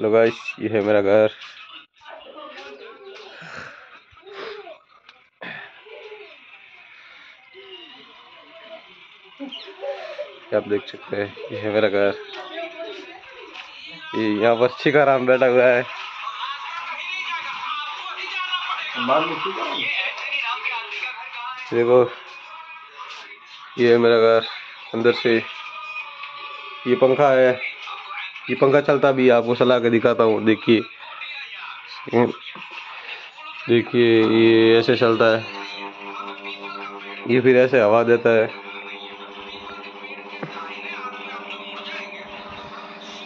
लो guys ये है मेरा घर। आप देख सकते हैं, ये है मेरा घर। ये यहाँ पर छिका राम बैठा हुआ है। देखो, ये है मेरा घर, अंदर से। ये पंखा है। ये पंखा चलता भी आपको चला के दिखाता हूँ। देखिए। देखिए, ये ऐसे चलता है। ये फिर ऐसे हवा देता है।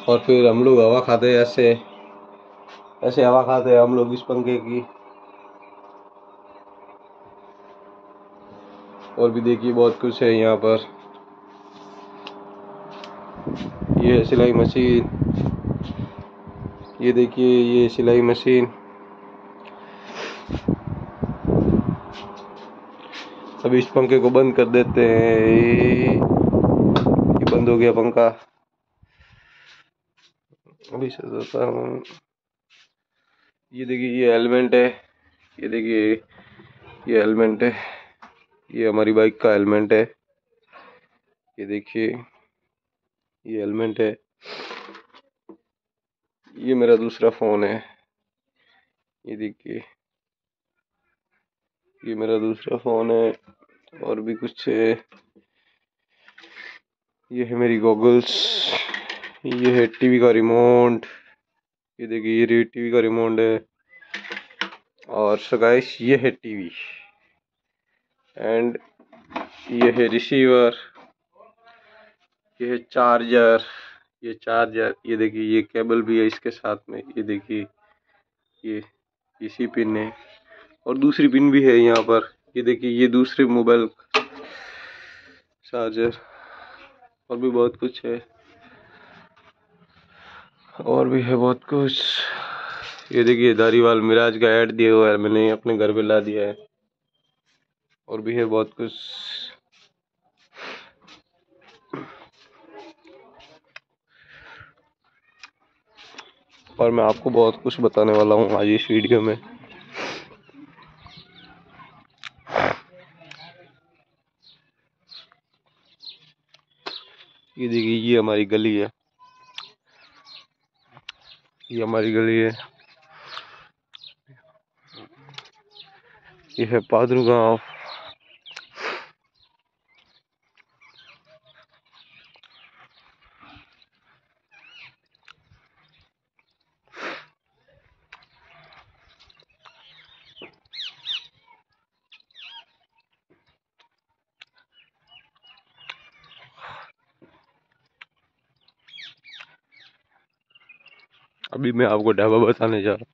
और फिर हम लोग हवा खाते हैं ऐसे। ऐसे हवा खाते हैं हम लोग इस पंखे की। और भी देखिए, बहुत कुछ है यहाँ पर। ये सिलाई मशीन। ये देखिए, ये सिलाई मशीन। अभी इस पंखे को बंद कर देते हैं। ये बंद हो गया पंखा। अभी से ये देखिए, ये हेलमेट है। ये देखिए, ये हेलमेट है। ये हमारी बाइक का हेलमेट है। ये देखिए। ये हेलमेट है। ये मेरा दूसरा फ़ोन है। ये देखिए। ये मेरा दूसरा फ़ोन है और भी कुछ है। ये है मेरी गॉगल्स ये है टीवी का रिमोट ये देखिए, ये टीवी का रिमोट है। और सगाइश ये है टीवी एंड ये है रिसीवर ये चार्जर ये चार्जर, ये देखिए, ये केबल भी है इसके साथ में, ये देखिए, ये इसी पिन है और दूसरी पिन भी है यहाँ पर, ये देखिए, ये दूसरे मोबाइल चार्जर और भी बहुत कुछ है और भी है बहुत कुछ। ये देखिए दारीवाल मिराज का ऐड दिया हुआ है, मैंने अपने घर पे ला दिया है और भी है बहुत कुछ। और मैं आपको बहुत कुछ बताने वाला हूँ आज इस वीडियो में। ये देखिए, ये हमारी गली है। ये हमारी गली है। ये है पादरू गाँव अभी मैं आपको ढाबा बताने जा रहा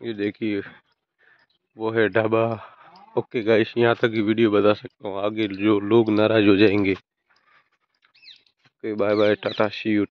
ये देखिए, वो है ढाबा। ओके गाइस यहाँ तक की वीडियो बता सकता हूँ। आगे जो लोग नाराज़ हो जाएँगे। Okay bye bye tata see you